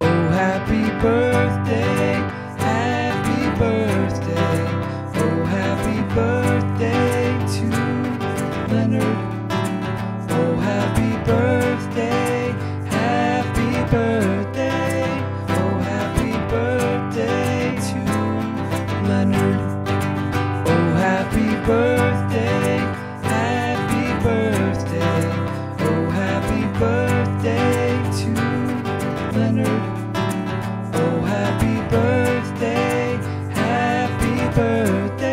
Oh, happy birthday, happy birthday, oh, happy birthday to Leonard. Oh, happy birthday, happy birthday, oh, happy birthday to Leonard. Leonard. Oh, happy birthday, happy birthday.